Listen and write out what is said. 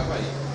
Cavaí.